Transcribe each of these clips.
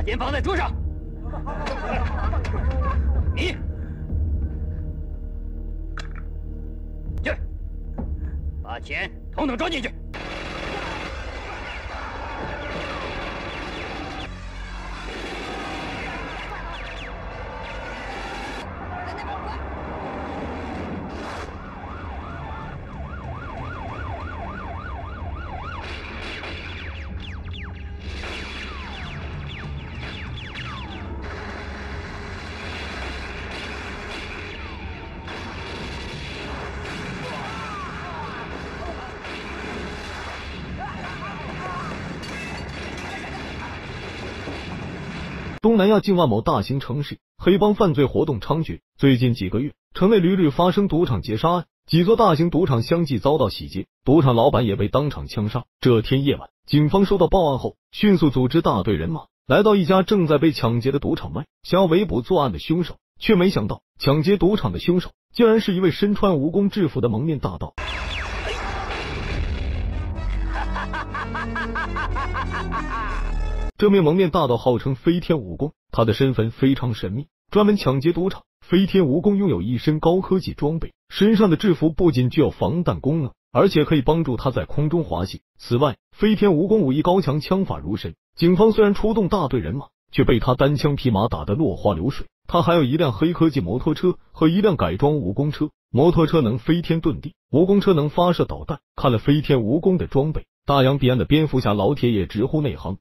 把钱放在桌上。你去，把钱统统装进去。东南亚境外某大型城市，黑帮犯罪活动猖獗。最近几个月，城内屡屡发生赌场劫杀案，几座大型赌场相继遭到洗劫，赌场老板也被当场枪杀。这天夜晚，警方收到报案后，迅速组织大队人马来到一家正在被抢劫的赌场外，想要围捕作案的凶手，却没想到抢劫赌场的凶手竟然是一位身穿蜈蚣制服的蒙面大盗。这名蒙面大盗号称飞天蜈蚣，他的身份非常神秘，专门抢劫赌场。飞天蜈蚣拥有一身高科技装备，身上的制服不仅具有防弹功能，而且可以帮助他在空中滑行。此外，飞天蜈蚣武艺高强，枪法如神。警方虽然出动大队人马，却被他单枪匹马打得落花流水。他还有一辆黑科技摩托车和一辆改装蜈蚣车，摩托车能飞天遁地，蜈蚣车能发射导弹。看了飞天蜈蚣的装备，大洋彼岸的蝙蝠侠老铁也直呼内行。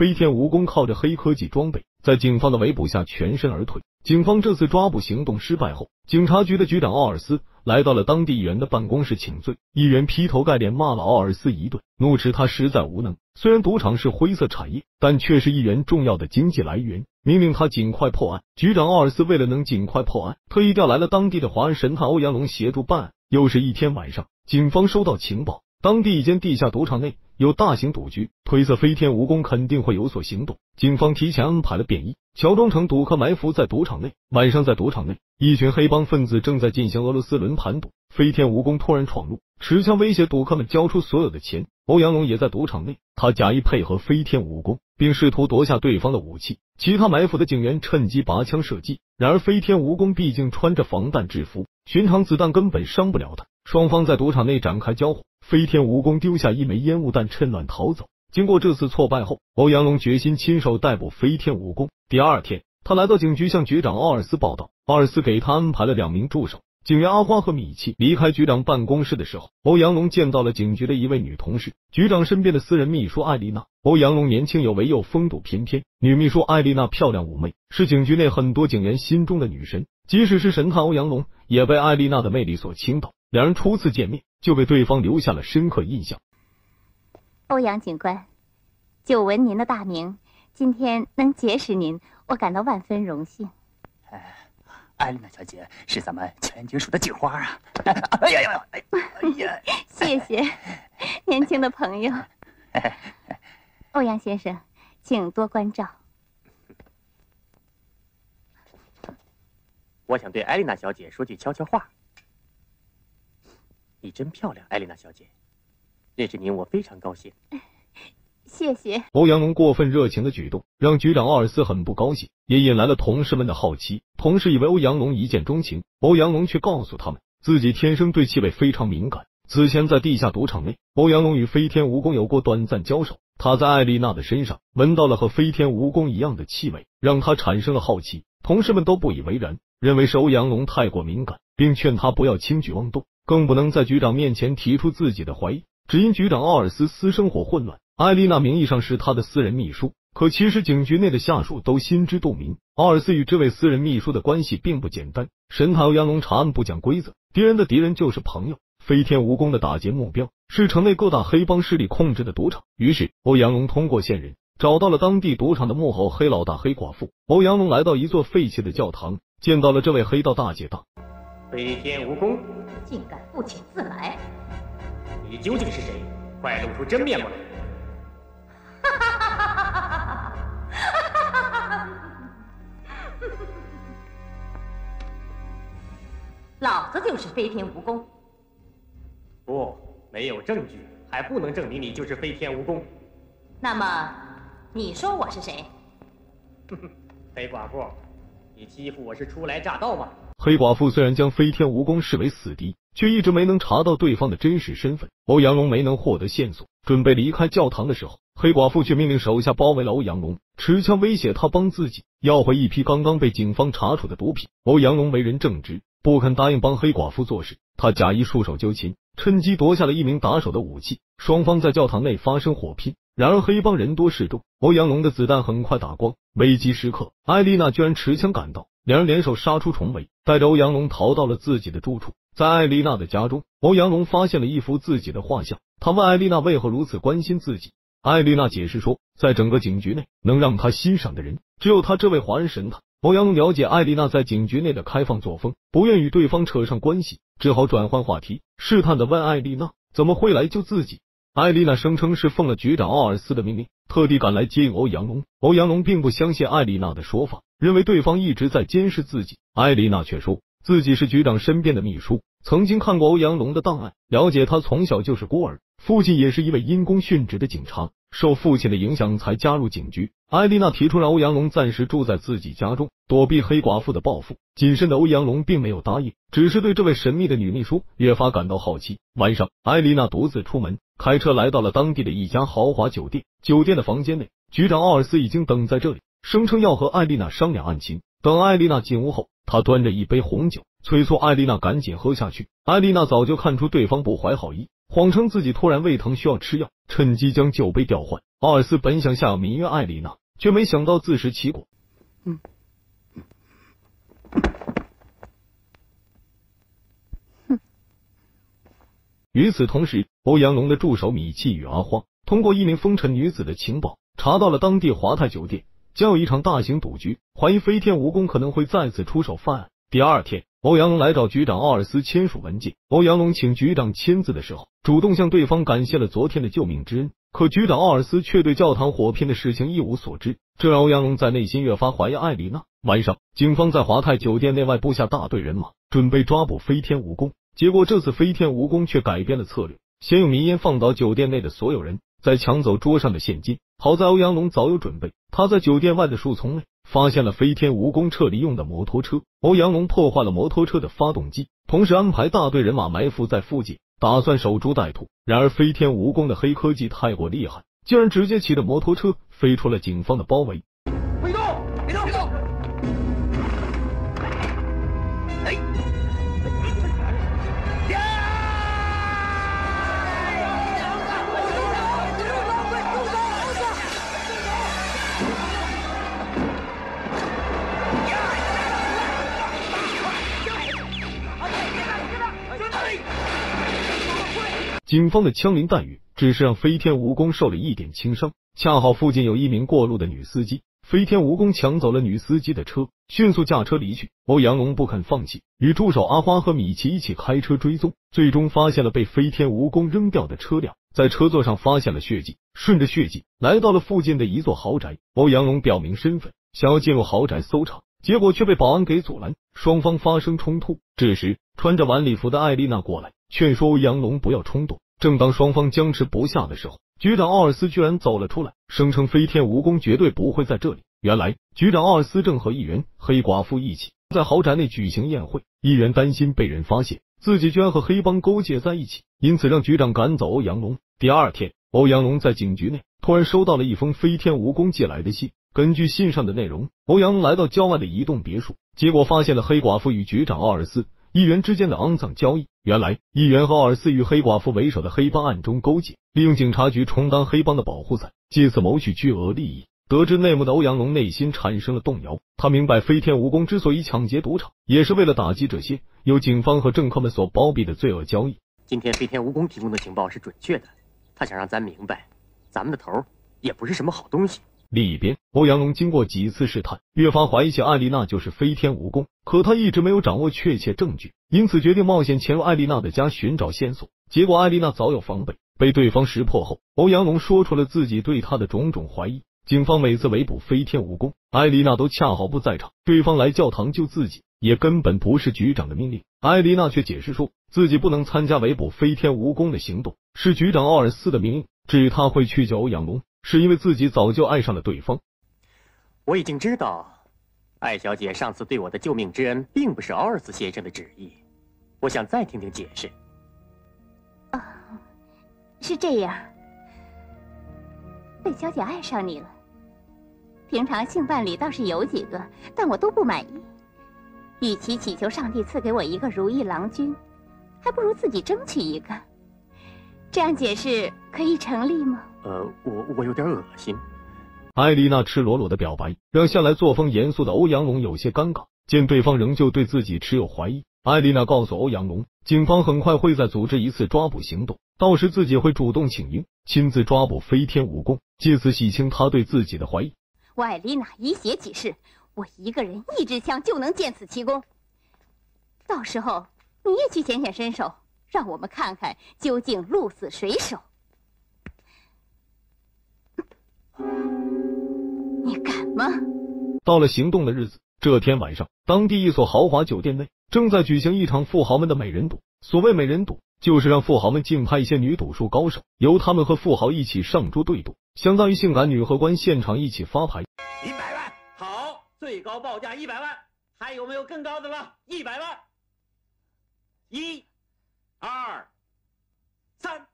飞天蜈蚣靠着黑科技装备，在警方的围捕下全身而退。警方这次抓捕行动失败后，警察局的局长奥尔斯来到了当地议员的办公室请罪。议员劈头盖脸骂了奥尔斯一顿，怒斥他实在无能。虽然赌场是灰色产业，但却是议员重要的经济来源，命令他尽快破案。局长奥尔斯为了能尽快破案，特意调来了当地的华人神探欧阳龙协助办案。又是一天晚上，警方收到情报，当地一间地下赌场内。有大型赌局，推测飞天蜈蚣肯定会有所行动。警方提前安排了便衣，乔装成赌客埋伏在赌场内。晚上在赌场内，一群黑帮分子正在进行俄罗斯轮盘赌。飞天蜈蚣突然闯入，持枪威胁赌客们交出所有的钱。欧阳龙也在赌场内，他假意配合飞天蜈蚣，并试图夺下对方的武器。其他埋伏的警员趁机拔枪射击。然而飞天蜈蚣毕竟穿着防弹制服，寻常子弹根本伤不了他。双方在赌场内展开交火。飞天蜈蚣丢下一枚烟雾弹，趁乱逃走。经过这次挫败后，欧阳龙决心亲手逮捕飞天蜈蚣。第二天，他来到警局向局长奥尔斯报道。奥尔斯给他安排了两名助手，警员阿花和米奇。离开局长办公室的时候，欧阳龙见到了警局的一位女同事，局长身边的私人秘书艾丽娜。欧阳龙年轻有为又风度翩翩，女秘书艾丽娜漂亮妩媚，是警局内很多警员心中的女神。即使是神探欧阳龙，也被艾丽娜的魅力所倾倒。两人初次见面。就被对方留下了深刻印象。欧阳警官，久闻您的大名，今天能结识您，我感到万分荣幸。哎，艾丽娜小姐是咱们全警署的警花啊！哎呀呀，哎呀，谢谢，年轻的朋友。欧阳先生，请多关照。我想对艾丽娜小姐说句悄悄话。你真漂亮，艾丽娜小姐。认识您，我非常高兴。谢谢。欧阳龙过分热情的举动让局长奥尔斯很不高兴，也引来了同事们的好奇。同事以为欧阳龙一见钟情，欧阳龙却告诉他们自己天生对气味非常敏感。此前在地下赌场内，欧阳龙与飞天蜈蚣有过短暂交手，他在艾丽娜的身上闻到了和飞天蜈蚣一样的气味，让他产生了好奇。同事们都不以为然，认为是欧阳龙太过敏感，并劝他不要轻举妄动。更不能在局长面前提出自己的怀疑，只因局长奥尔斯私生活混乱。艾丽娜名义上是他的私人秘书，可其实警局内的下属都心知肚明，奥尔斯与这位私人秘书的关系并不简单。神探欧阳龙查案不讲规则，敌人的敌人就是朋友。飞天蜈蚣的打劫目标是城内各大黑帮势力控制的赌场，于是欧阳龙通过线人找到了当地赌场的幕后黑老大黑寡妇。欧阳龙来到一座废弃的教堂，见到了这位黑道大姐大。飞天蜈蚣，竟敢不请自来！你究竟是谁？快露出真面目来！哈哈哈！老子就是飞天蜈蚣。不，没有证据，还不能证明你就是飞天蜈蚣。那么，你说我是谁？哼哼黑寡妇，你欺负我是初来乍到吗？黑寡妇虽然将飞天蜈蚣视为死敌，却一直没能查到对方的真实身份。欧阳龙没能获得线索，准备离开教堂的时候，黑寡妇却命令手下包围了欧阳龙，持枪威胁他帮自己要回一批刚刚被警方查处的毒品。欧阳龙为人正直，不肯答应帮黑寡妇做事，他假意束手就擒，趁机夺下了一名打手的武器。双方在教堂内发生火拼，然而黑帮人多势众，欧阳龙的子弹很快打光。危机时刻，艾丽娜居然持枪赶到。两人联手杀出重围，带着欧阳龙逃到了自己的住处。在艾丽娜的家中，欧阳龙发现了一幅自己的画像。他问艾丽娜为何如此关心自己。艾丽娜解释说，在整个警局内，能让他欣赏的人只有他这位华人神探。欧阳龙了解艾丽娜在警局内的开放作风，不愿与对方扯上关系，只好转换话题，试探的问艾丽娜怎么会来救自己。艾丽娜声称是奉了局长奥尔斯的命令，特地赶来接应欧阳龙。欧阳龙并不相信艾丽娜的说法。认为对方一直在监视自己，艾丽娜却说自己是局长身边的秘书，曾经看过欧阳龙的档案，了解他从小就是孤儿，父亲也是一位因公殉职的警察，受父亲的影响才加入警局。艾丽娜提出让欧阳龙暂时住在自己家中，躲避黑寡妇的报复。谨慎的欧阳龙并没有答应，只是对这位神秘的女秘书越发感到好奇。晚上，艾丽娜独自出门，开车来到了当地的一家豪华酒店。酒店的房间内，局长奥尔斯已经等在这里。声称要和艾丽娜商量案情。等艾丽娜进屋后，他端着一杯红酒，催促艾丽娜赶紧喝下去。艾丽娜早就看出对方不怀好意，谎称自己突然胃疼需要吃药，趁机将酒杯调换。奥尔斯本想下药迷晕艾丽娜，却没想到自食其果。嗯。与此同时，欧阳龙的助手米契与阿花通过一名风尘女子的情报，查到了当地华泰酒店。将有一场大型赌局，怀疑飞天蜈蚣可能会再次出手犯案。第二天，欧阳龙来找局长奥尔斯签署文件。欧阳龙请局长签字的时候，主动向对方感谢了昨天的救命之恩。可局长奥尔斯却对教堂火拼的事情一无所知，这让欧阳龙在内心越发怀疑艾丽娜。晚上，警方在华泰酒店内外布下大队人马，准备抓捕飞天蜈蚣。结果这次飞天蜈蚣却改变了策略，先用迷烟放倒酒店内的所有人。再抢走桌上的现金，好在欧阳龙早有准备。他在酒店外的树丛内发现了飞天蜈蚣撤离用的摩托车。欧阳龙破坏了摩托车的发动机，同时安排大队人马埋伏在附近，打算守株待兔。然而飞天蜈蚣的黑科技太过厉害，竟然直接骑着摩托车飞出了警方的包围。警方的枪林弹雨只是让飞天蜈蚣受了一点轻伤，恰好附近有一名过路的女司机，飞天蜈蚣抢走了女司机的车，迅速驾车离去。欧阳龙不肯放弃，与助手阿花和米奇一起开车追踪，最终发现了被飞天蜈蚣扔掉的车辆，在车座上发现了血迹，顺着血迹来到了附近的一座豪宅。欧阳龙表明身份，想要进入豪宅搜查，结果却被保安给阻拦，双方发生冲突。这时，穿着晚礼服的艾丽娜过来。劝说欧阳龙不要冲动。正当双方僵持不下的时候，局长奥尔斯居然走了出来，声称飞天蜈蚣绝对不会在这里。原来，局长奥尔斯正和议员黑寡妇一起在豪宅内举行宴会。议员担心被人发现自己居然和黑帮勾结在一起，因此让局长赶走欧阳龙。第二天，欧阳龙在警局内突然收到了一封飞天蜈蚣寄来的信。根据信上的内容，欧阳来到郊外的一栋别墅，结果发现了黑寡妇与局长奥尔斯。议员之间的肮脏交易，原来议员和奥尔斯与黑寡妇为首的黑帮暗中勾结，利用警察局充当黑帮的保护伞，借此谋取巨额利益。得知内幕的欧阳龙内心产生了动摇，他明白飞天蜈蚣之所以抢劫赌场，也是为了打击这些由警方和政客们所包庇的罪恶交易。今天飞天蜈蚣提供的情报是准确的，他想让咱明白，咱们的头也不是什么好东西。另一边，欧阳龙经过几次试探，越发怀疑起艾丽娜就是飞天蜈蚣，可他一直没有掌握确切证据，因此决定冒险潜入艾丽娜的家寻找线索。结果艾丽娜早有防备，被对方识破后，欧阳龙说出了自己对他的种种怀疑。警方每次围捕飞天蜈蚣，艾丽娜都恰好不在场，对方来教堂救自己，也根本不是局长的命令。艾丽娜却解释说，自己不能参加围捕飞天蜈蚣的行动，是局长奥尔斯的命令。至于他会去救欧阳龙，是因为自己早就爱上了对方。我已经知道，艾小姐上次对我的救命之恩，并不是奥尔斯先生的旨意。我想再听听解释。啊，是这样，贝小姐爱上你了。平常性伴侣倒是有几个，但我都不满意。与其祈求上帝赐给我一个如意郎君，还不如自己争取一个。这样解释可以成立吗？呃，我我有点恶心。艾丽娜赤裸裸的表白，让向来作风严肃的欧阳龙有些尴尬。见对方仍旧对自己持有怀疑，艾丽娜告诉欧阳龙，警方很快会再组织一次抓捕行动，到时自己会主动请缨，亲自抓捕飞天蜈蚣，借此洗清他对自己的怀疑。我艾丽娜以血起誓，我一个人一支枪就能见此奇功。到时候你也去显显身手。让我们看看究竟鹿死谁手！你敢吗？到了行动的日子，这天晚上，当地一所豪华酒店内正在举行一场富豪们的美人赌。所谓美人赌，就是让富豪们竞拍一些女赌术高手，由他们和富豪一起上桌对赌，相当于性感女荷官现场一起发牌。一百万，好，最高报价一百万，还有没有更高的了？一百万，一。二三，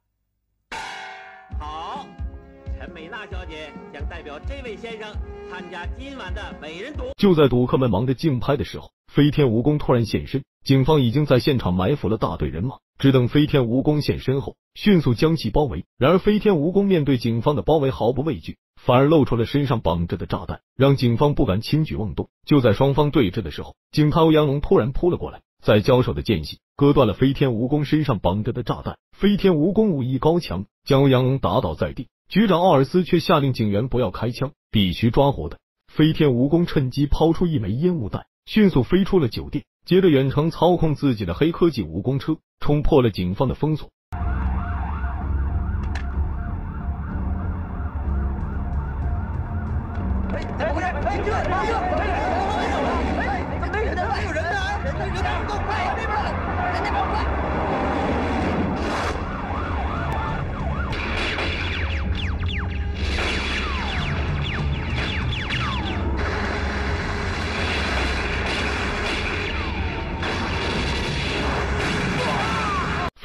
美娜小姐将代表这位先生参加今晚的美人赌。就在赌客们忙着竞拍的时候，飞天蜈蚣突然现身，警方已经在现场埋伏了大队人马，只等飞天蜈蚣现身后，迅速将其包围。然而飞天蜈蚣面对警方的包围毫不畏惧，反而露出了身上绑着的炸弹，让警方不敢轻举妄动。就在双方对峙的时候，警探欧阳龙突然扑了过来。在交手的间隙，割断了飞天蜈蚣身上绑着的炸弹。飞天蜈蚣武艺高强，将欧阳龙打倒在地。局长奥尔斯却下令警员不要开枪，必须抓活的。飞天蜈蚣趁机抛出一枚烟雾弹，迅速飞出了酒店。接着远程操控自己的黑科技蜈蚣车，冲破了警方的封锁。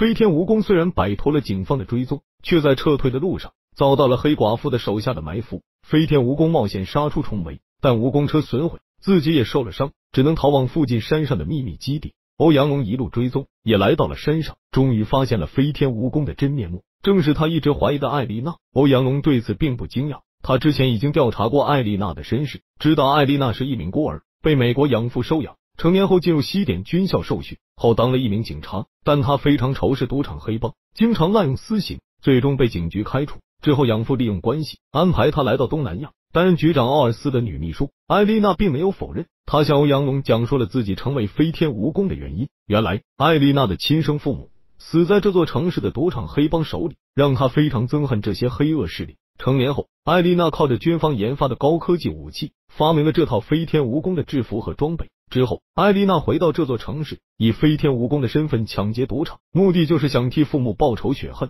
飞天蜈蚣虽然摆脱了警方的追踪，却在撤退的路上遭到了黑寡妇的手下的埋伏。飞天蜈蚣冒险杀出重围，但蜈蚣车损毁，自己也受了伤，只能逃往附近山上的秘密基地。欧阳龙一路追踪，也来到了山上，终于发现了飞天蜈蚣的真面目，正是他一直怀疑的艾丽娜。欧阳龙对此并不惊讶，他之前已经调查过艾丽娜的身世，知道艾丽娜是一名孤儿，被美国养父收养。成年后进入西点军校受训，后当了一名警察，但他非常仇视赌场黑帮，经常滥用私刑，最终被警局开除。之后养父利用关系安排他来到东南亚担任局长奥尔斯的女秘书。艾丽娜并没有否认，她向欧阳龙讲述了自己成为飞天蜈蚣的原因。原来艾丽娜的亲生父母死在这座城市的赌场黑帮手里，让她非常憎恨这些黑恶势力。成年后，艾丽娜靠着军方研发的高科技武器，发明了这套飞天蜈蚣的制服和装备。之后，艾丽娜回到这座城市，以飞天蜈蚣的身份抢劫赌场，目的就是想替父母报仇雪恨。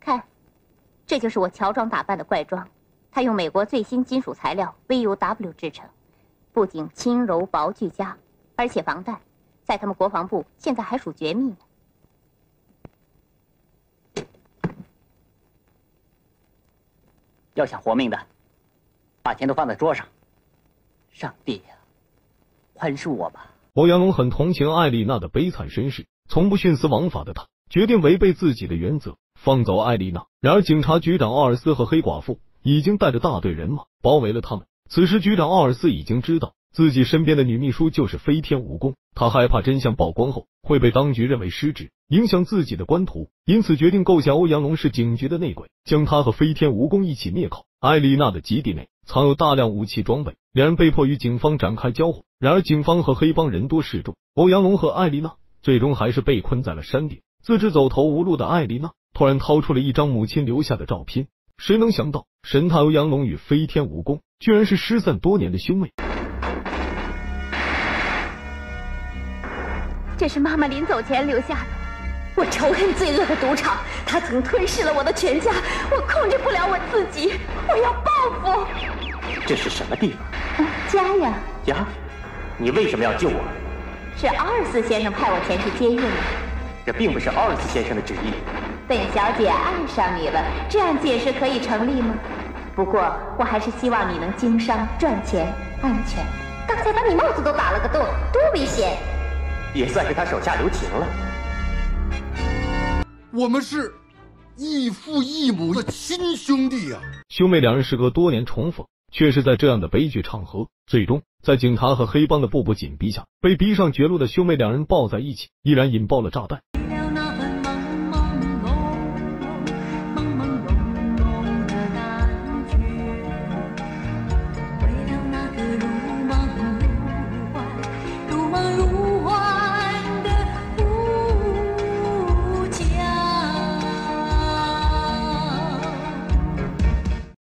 看，这就是我乔装打扮的怪装，它用美国最新金属材料 VUW 制成，不仅轻柔薄俱佳，而且防弹，在他们国防部现在还属绝密呢。要想活命的，把钱都放在桌上。上帝呀，宽恕我吧！欧阳龙很同情艾丽娜的悲惨身世，从不徇私枉法的他，决定违背自己的原则，放走艾丽娜。然而，警察局长奥尔斯和黑寡妇已经带着大队人马包围了他们。此时，局长奥尔斯已经知道自己身边的女秘书就是飞天蜈蚣，他害怕真相曝光后会被当局认为失职，影响自己的官途，因此决定构陷欧阳龙是警局的内鬼，将他和飞天蜈蚣一起灭口。艾丽娜的基地内。藏有大量武器装备，两人被迫与警方展开交火。然而警方和黑帮人多势众，欧阳龙和艾丽娜最终还是被困在了山顶。自知走投无路的艾丽娜突然掏出了一张母亲留下的照片，谁能想到神探欧阳龙与飞天蜈蚣居然是失散多年的兄妹？这是妈妈临走前留下的。我仇恨罪恶的赌场，它曾吞噬了我的全家，我控制不了我自己，我要报复。这是什么地方？家呀，家？你为什么要救我？是奥尔斯先生派我前去接应的。这并不是奥尔斯先生的旨意。本小姐爱上你了，这样解释可以成立吗？不过我还是希望你能经商赚钱，安全。刚才把你帽子都打了个洞，多危险！也算是他手下留情了。我们是异父异母的亲兄弟啊！兄妹两人时隔多年重逢，却是在这样的悲剧场合，最终在警察和黑帮的步步紧逼下，被逼上绝路的兄妹两人抱在一起，依然引爆了炸弹。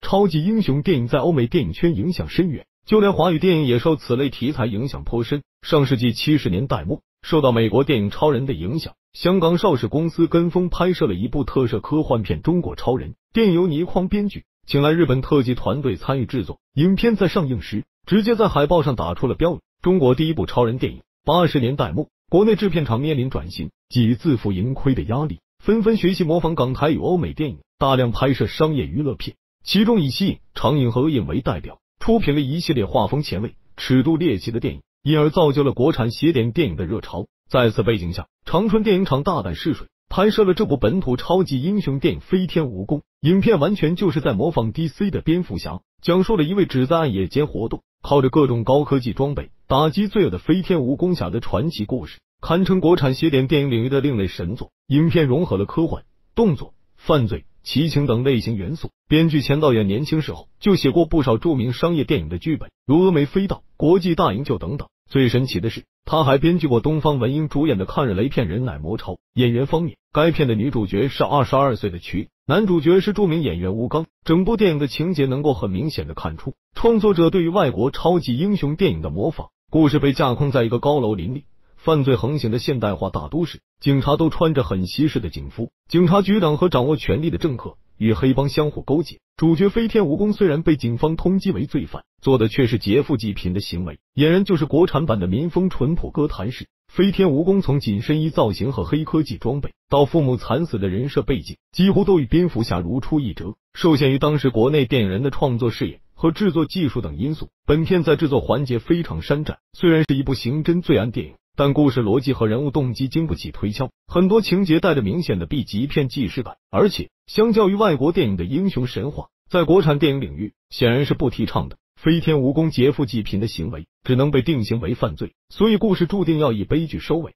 超级英雄电影在欧美电影圈影响深远，就连华语电影也受此类题材影响颇深。上世纪七十年代末，受到美国电影《超人》的影响，香港邵氏公司跟风拍摄了一部特摄科幻片《中国超人》。电影由倪匡编剧，请来日本特技团队参与制作。影片在上映时，直接在海报上打出了标语：“中国第一部超人电影。”八十年代末，国内制片厂面临转型及自负盈亏的压力，纷纷学习模仿港台与欧美电影，大量拍摄商业娱乐片。其中以吸引长影和恶影为代表，出品了一系列画风前卫、尺度猎奇的电影，因而造就了国产邪典电影的热潮。在此背景下，长春电影厂大胆试水，拍摄了这部本土超级英雄电影《飞天蜈蚣》。影片完全就是在模仿 DC 的蝙蝠侠，讲述了一位只在暗夜间活动，靠着各种高科技装备打击罪恶的飞天蜈蚣侠的传奇故事，堪称国产邪典电影领域的另类神作。影片融合了科幻、动作、犯罪。奇情等类型元素，编剧钱导演年轻时候就写过不少著名商业电影的剧本，如《峨眉飞盗》《国际大营救》等等。最神奇的是，他还编剧过东方文英主演的抗日雷片《人乃魔超》。演员方面，该片的女主角是二十二岁的瞿，男主角是著名演员吴刚。整部电影的情节能够很明显的看出，创作者对于外国超级英雄电影的模仿。故事被架空在一个高楼林立。犯罪横行的现代化大都市，警察都穿着很西式的警服。警察局长和掌握权力的政客与黑帮相互勾结。主角飞天蜈蚣虽然被警方通缉为罪犯，做的却是劫富济贫的行为，俨然就是国产版的民风淳朴哥谭市。飞天蜈蚣从紧身衣造型和黑科技装备，到父母惨死的人设背景，几乎都与蝙蝠侠如出一辙。受限于当时国内电影人的创作视野和制作技术等因素，本片在制作环节非常山寨。虽然是一部刑侦罪案电影。但故事逻辑和人物动机经不起推敲，很多情节带着明显的 B 级片既视感，而且相较于外国电影的英雄神话，在国产电影领域显然是不提倡的。飞天蜈蚣劫富济贫的行为只能被定性为犯罪，所以故事注定要以悲剧收尾。